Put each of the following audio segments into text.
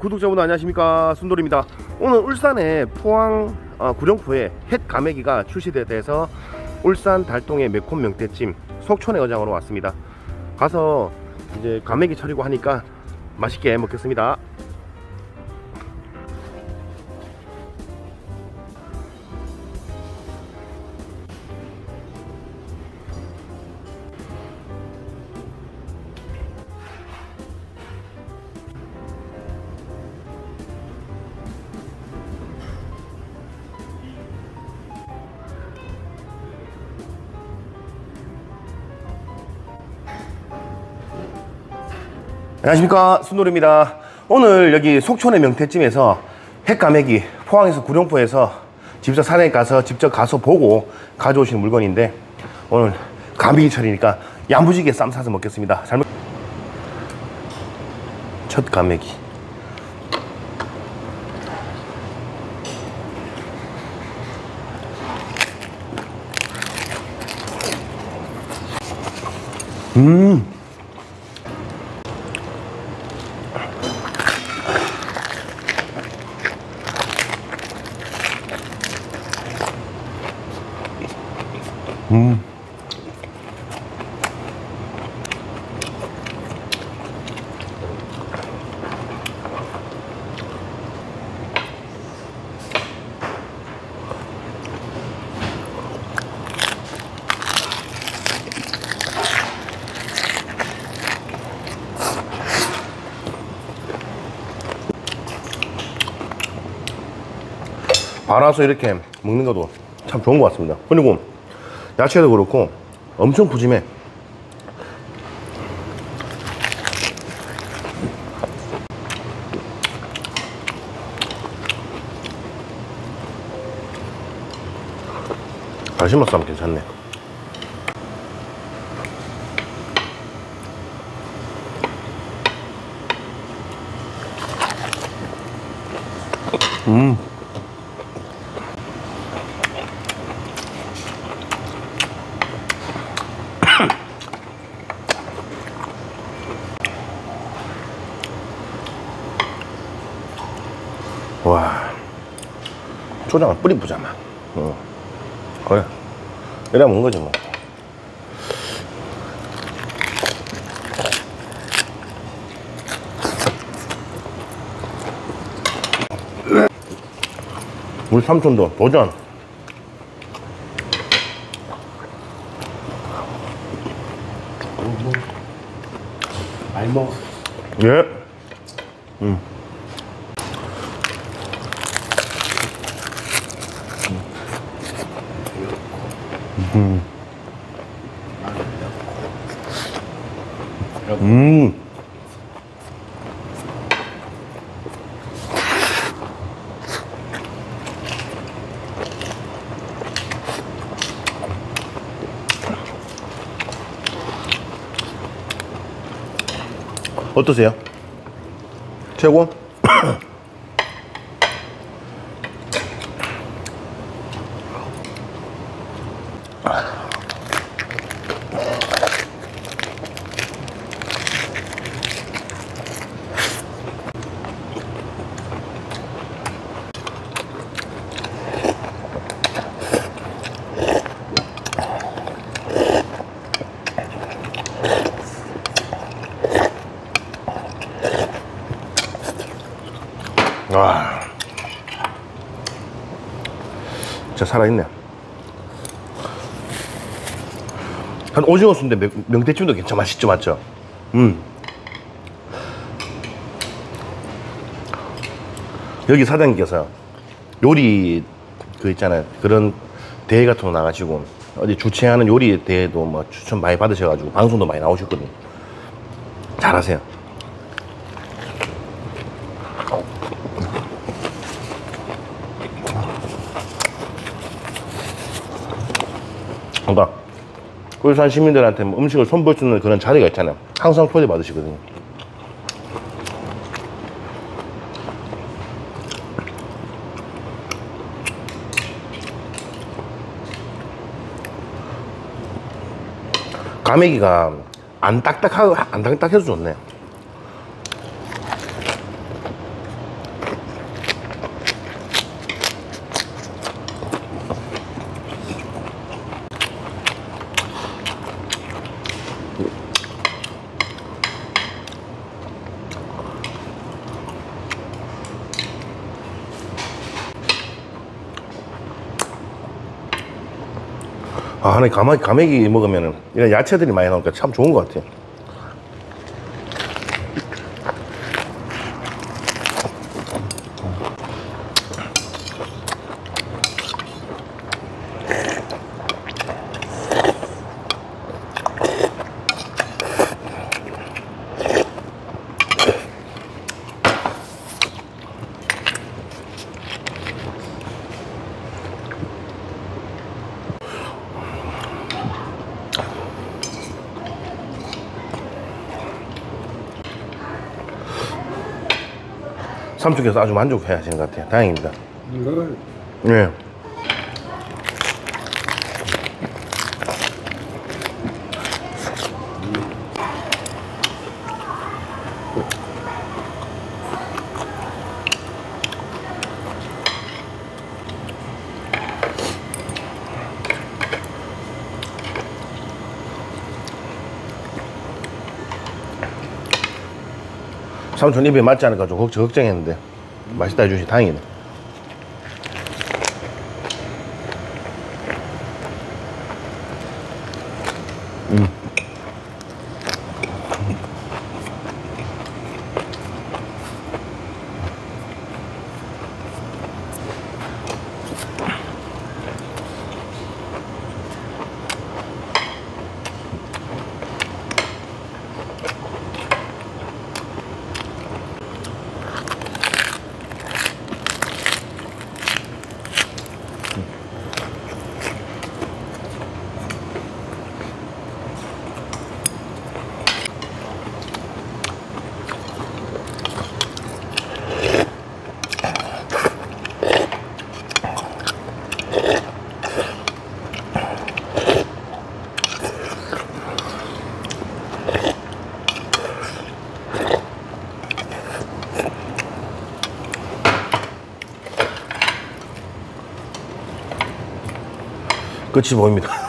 구독자분들 안녕하십니까? 순돌입니다. 오늘 울산의 포항 어, 구룡포에 햇 가메기가 출시돼서 울산 달동의 매콤 명태찜 속촌의 어장으로 왔습니다. 가서 이제 가메기 차리고 하니까 맛있게 먹겠습니다 안녕하십니까. 순돌입니다. 오늘 여기 속촌의 명태찜에서 햇가메기 포항에서 구룡포에서 직접 산에 가서 직접 가서 보고 가져오신 물건인데 오늘 가메기철이니까 야무지게 쌈 싸서 먹겠습니다. 잘 먹... 첫 가메기 음 음. 발아서 이렇게 먹는 것도 참 좋은 것 같습니다. 그리고 야채도 그렇고 엄청 푸짐해. 다시마 쌈 괜찮네. 음. 와. 초장을 뿌리 부자마 어. 그래. 이래 먹는 거지 뭐. 우리 삼촌도 도전. 많이 먹어. 예. 음. 어떠세요? 최고? 와. 진짜 살아있네. 한 오징어 순대 명- 명태찜도 괜찮 맛있죠, 맞죠? 음. 여기 사장님께서 요리 그 있잖아요. 그런 대회 같은 거 나가시고 어디 주최하는 요리 대회도 뭐 추천 많이 받으셔가지고 방송도 많이 나오셨거든요. 잘하세요. 그러니까 울산 시민들한테 뭐 음식을 선보여주는 그런 자리가 있잖아요. 항상 초대받으시거든요. 가메기가 안 딱딱하고 안 딱딱해서 좋네. 아, 근데 가마, 가메기 먹으면은 이런 야채들이 많이 나오니까 참 좋은 것 같아요. 삼촌께서 아주 만족해 하시는 것 같아요. 다행입니다. 이걸 네. 삼촌 입에 맞지 않을까 좀 걱정, 걱정했는데 맛있다 해주시 다행이네. 끝이 보입니다.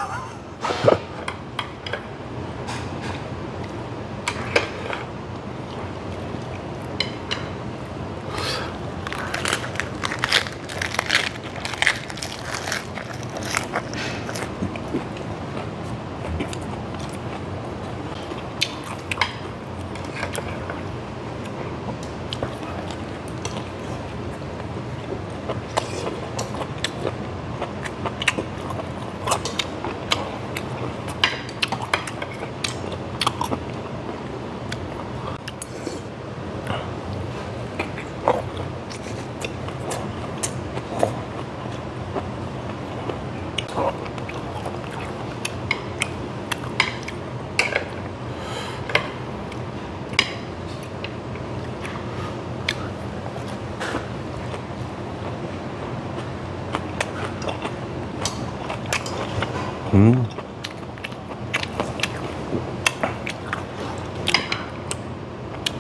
음.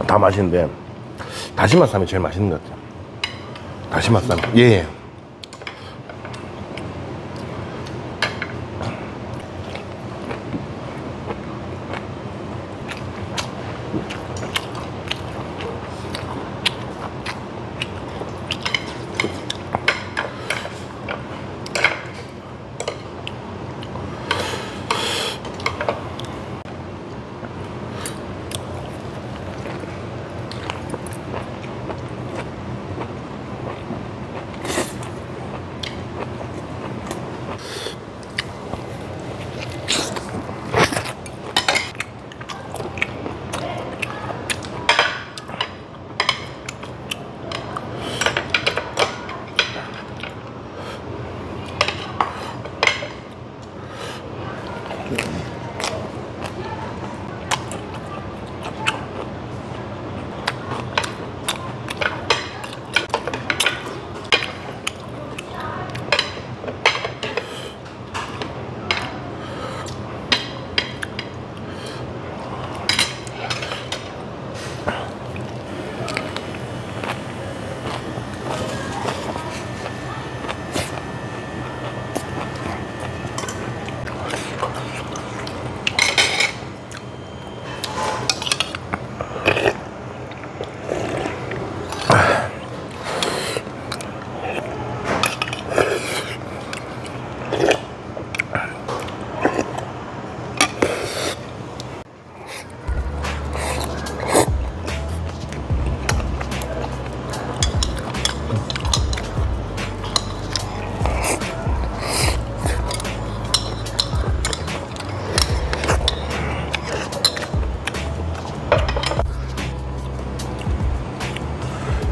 다 맛있는데 다시마 쌈이 제일 맛있는 것 같아요. 다시마 쌈. 예.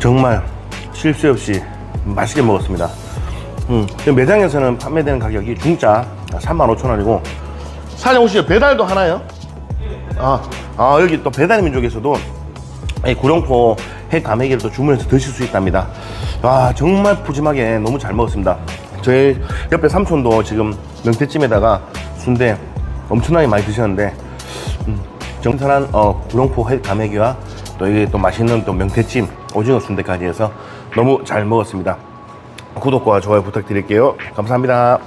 정말 실수 없이 맛있게 먹었습니다. 음, 매장에서는 판매되는 가격이 중짜 35,000원이고 사장 혹시 배달도 하나요? 아, 아 여기 또 배달 민족에서도 이 구룡포 해 가메기를 또 주문해서 드실 수 있답니다. 와 정말 푸짐하게 너무 잘 먹었습니다. 저희 옆에 삼촌도 지금 명태찜에다가 순대 엄청나게 많이 드셨는데 음, 정선한 어, 구룡포 해 가메기와 또 이게 또 맛있는 또 명태찜 오징어 순대까지 해서 너무 잘 먹었습니다. 구독과 좋아요 부탁드릴게요. 감사합니다.